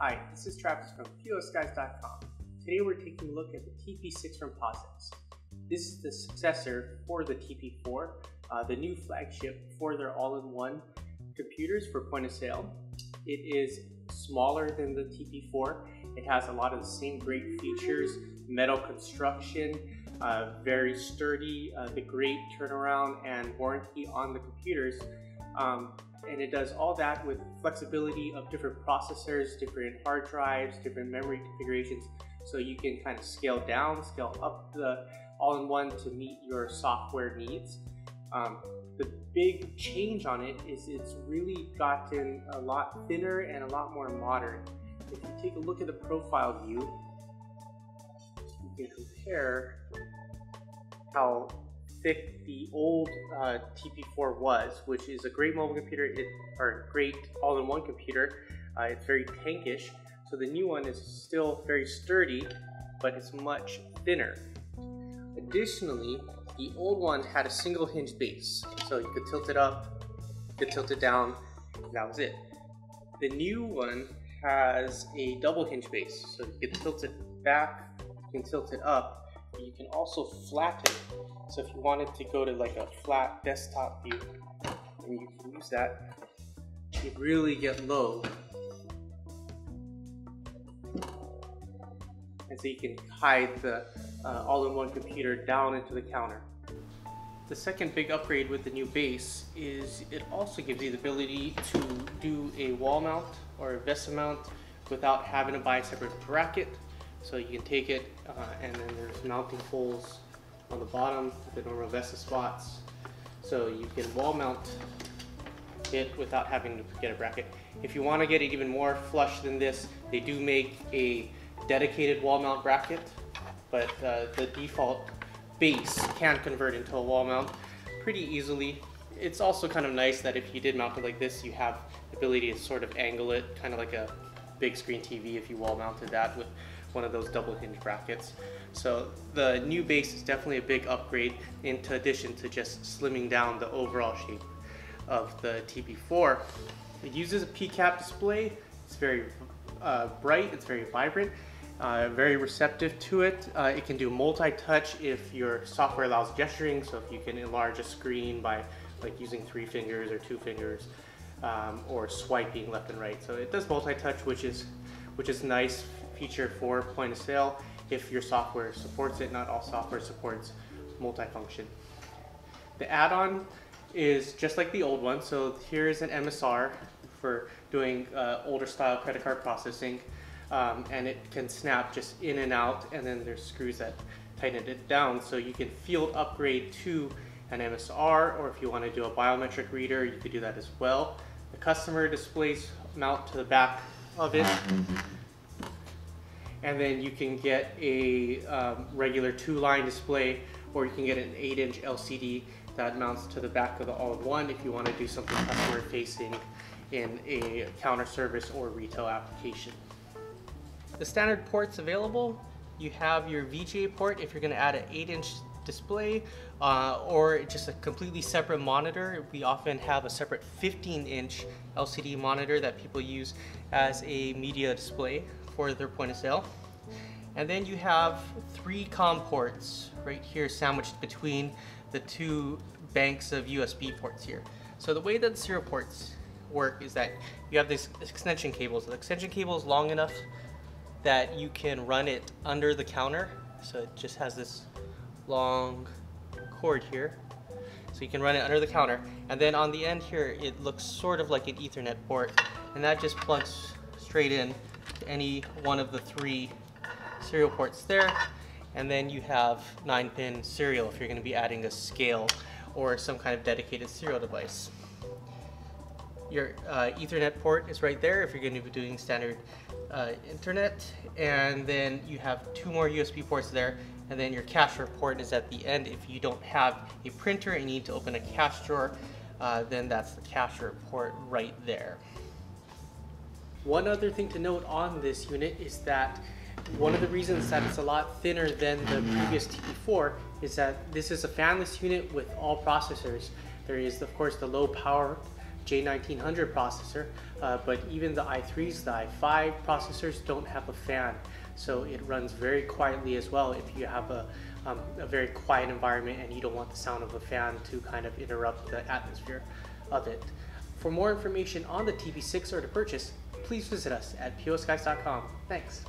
Hi, this is Travis from POSguys.com. Today we're taking a look at the TP6 from POS-X. This is the successor for the TP4, uh, the new flagship for their all-in-one computers for point of sale. It is smaller than the TP4. It has a lot of the same great features, metal construction, uh, very sturdy, uh, the great turnaround and warranty on the computers. Um, and it does all that with flexibility of different processors, different hard drives, different memory configurations. So you can kind of scale down, scale up the all-in-one to meet your software needs. Um, the big change on it is it's really gotten a lot thinner and a lot more modern. If you take a look at the profile view, you can compare how thick the old uh, TP4 was, which is a great mobile computer, it, or great all-in-one computer. Uh, it's very tankish. So the new one is still very sturdy, but it's much thinner. Additionally, the old one had a single hinge base. So you could tilt it up, you could tilt it down, that was it. The new one has a double hinge base. So you can tilt it back, you can tilt it up, you can also flatten. So if you wanted to go to like a flat desktop view, and you can use that, you really get low. And so you can hide the uh, all-in-one computer down into the counter. The second big upgrade with the new base is it also gives you the ability to do a wall mount or a VESA mount without having to buy a separate bracket so you can take it uh, and then there's mounting holes on the bottom, the normal VESA spots. So you can wall mount it without having to get a bracket. If you want to get it even more flush than this, they do make a dedicated wall mount bracket, but uh, the default base can convert into a wall mount pretty easily. It's also kind of nice that if you did mount it like this, you have the ability to sort of angle it, kind of like a big screen TV if you wall mounted that with one of those double hinge brackets. So the new base is definitely a big upgrade in addition to just slimming down the overall shape of the TP4. It uses a PCAP display. It's very uh, bright, it's very vibrant, uh, very receptive to it. Uh, it can do multi-touch if your software allows gesturing, so if you can enlarge a screen by like using three fingers or two fingers, um, or swiping left and right. So it does multi-touch, which is which is nice feature for point of sale if your software supports it. Not all software supports multifunction. The add-on is just like the old one. So here's an MSR for doing uh, older style credit card processing. Um, and it can snap just in and out and then there's screws that tighten it down so you can field upgrade to an MSR or if you want to do a biometric reader you could do that as well. The customer displays mount to the back of it and then you can get a um, regular two-line display or you can get an 8-inch LCD that mounts to the back of the all-in-one if you want to do something customer-facing in a counter service or retail application. The standard ports available, you have your VGA port if you're going to add an 8-inch display uh, or just a completely separate monitor. We often have a separate 15-inch LCD monitor that people use as a media display for their point of sale. And then you have three COM ports right here sandwiched between the two banks of USB ports here. So the way that the serial ports work is that you have this extension cable. So the extension cable is long enough that you can run it under the counter. So it just has this long cord here. So you can run it under the counter. And then on the end here, it looks sort of like an ethernet port. And that just plugs straight in any one of the three serial ports there. And then you have 9-pin serial if you're going to be adding a scale or some kind of dedicated serial device. Your uh, Ethernet port is right there if you're going to be doing standard uh, internet. And then you have two more USB ports there. And then your cash port is at the end. If you don't have a printer and you need to open a cash drawer, uh, then that's the cash port right there. One other thing to note on this unit is that one of the reasons that it's a lot thinner than the previous TP4 is that this is a fanless unit with all processors. There is, of course, the low power J1900 processor, uh, but even the i3s, the i5 processors don't have a fan. So it runs very quietly as well if you have a, um, a very quiet environment and you don't want the sound of a fan to kind of interrupt the atmosphere of it. For more information on the TP6 or to purchase, please visit us at posguys.com. Thanks.